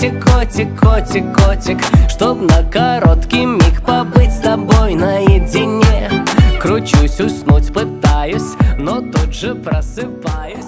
котик, котик, котик, котик Чтоб на короткий миг побыть с тобой наедине. Кручусь, уснуть пытаюсь, но тут же просыпаюсь.